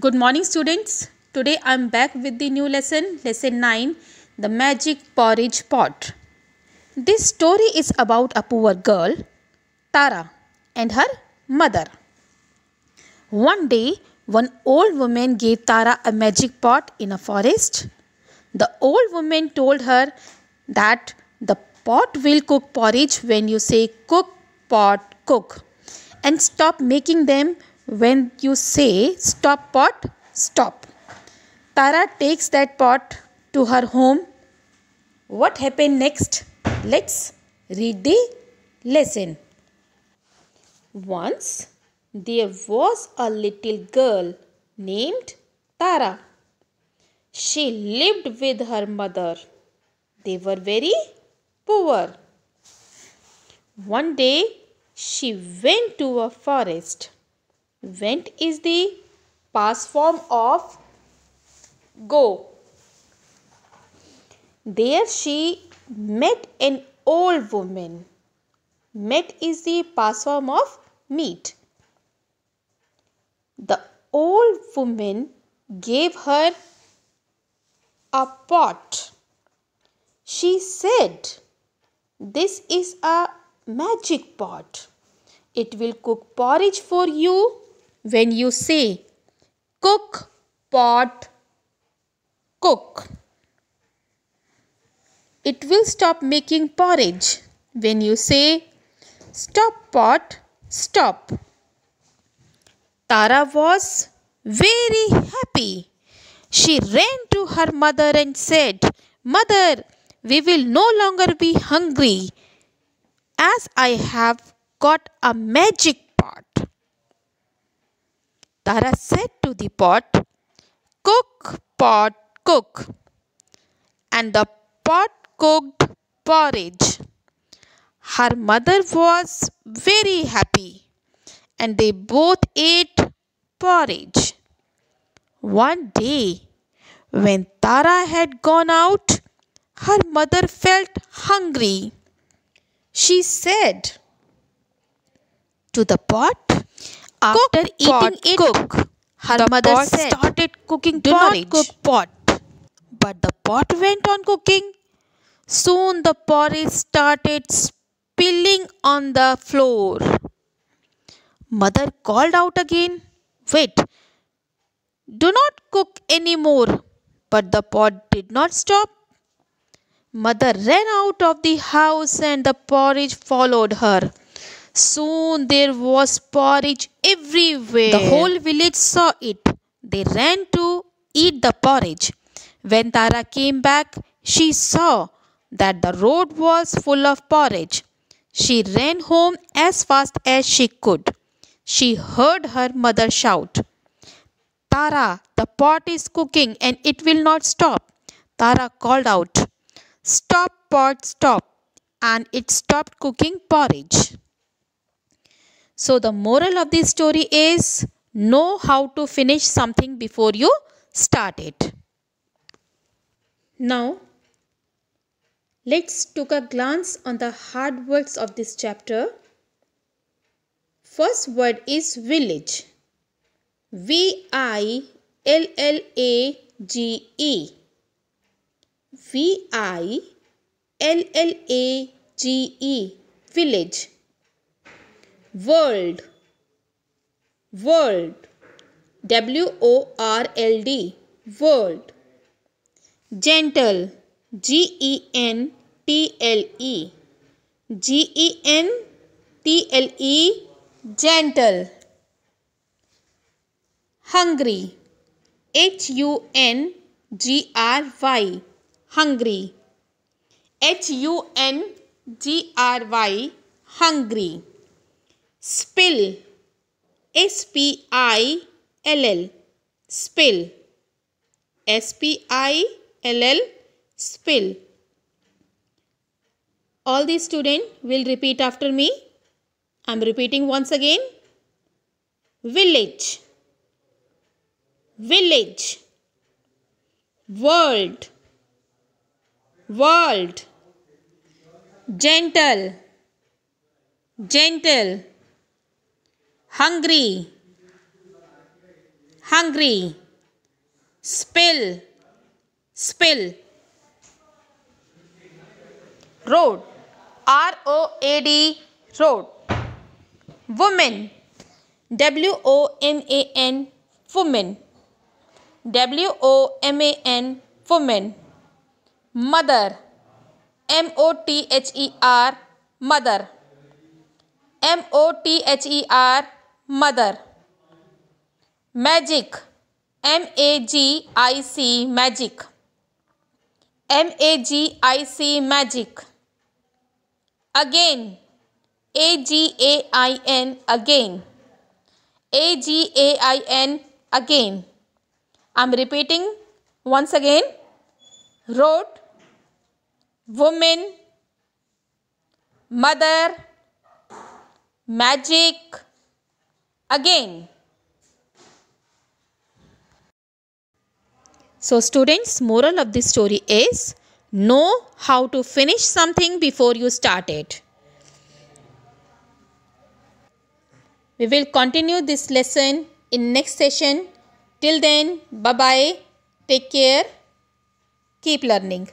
Good morning, students. Today I am back with the new lesson, lesson 9 The Magic Porridge Pot. This story is about a poor girl, Tara, and her mother. One day, one old woman gave Tara a magic pot in a forest. The old woman told her that the pot will cook porridge when you say cook, pot, cook, and stop making them when you say stop pot, stop. Tara takes that pot to her home. What happened next? Let's read the lesson. Once there was a little girl named Tara. She lived with her mother. They were very poor. One day she went to a forest. Went is the past form of go. There she met an old woman. Met is the past form of meet. The old woman gave her a pot. She said, This is a magic pot. It will cook porridge for you when you say cook pot cook. It will stop making porridge when you say stop pot stop. Tara was very happy. She ran to her mother and said, Mother, we will no longer be hungry as I have got a magic. Tara said to the pot, Cook, pot, cook. And the pot cooked porridge. Her mother was very happy and they both ate porridge. One day, when Tara had gone out, her mother felt hungry. She said to the pot, After Cook, eating it, cook. her The mother pot started cooking Do not porridge. cook pot. But the pot went on cooking. Soon the porridge started spilling on the floor. Mother called out again, Wait, do not cook any more. But the pot did not stop. Mother ran out of the house and the porridge followed her. Soon there was porridge everywhere. The whole village saw it. They ran to eat the porridge. When Tara came back, she saw that the road was full of porridge. She ran home as fast as she could. She heard her mother shout, Tara, the pot is cooking and it will not stop. Tara called out, Stop, pot, stop. And it stopped cooking porridge. So, the moral of this story is know how to finish something before you start it. Now, let's take a glance on the hard words of this chapter. First word is village. V I L L A G E. V I L L A G E. Village. World. World. W O R L D. World. Gentle. G E N T L E. G E N T L E. Gentle. Hungry. H U N G R Y. Hungry. H U N G R Y. Hungry. Spill. S P I L L. Spill. S P I L L. Spill. All the student will repeat after me. I am repeating once again. Village. Village. World. World. Gentle. Gentle. Hungry. hungry spill spill road r o a d road woman w o m a n woman w o m a n woman mother m o t h e r mother m o t h e r mother. Magic. M A G I C magic. M A G I C magic. Again. A G A I N again. A G A I N again. I'm repeating once again. Road. Woman. Mother. Magic again So students, moral of this story is know how to finish something before you start it. We will continue this lesson in next session. Till then, bye-bye. Take care. Keep learning.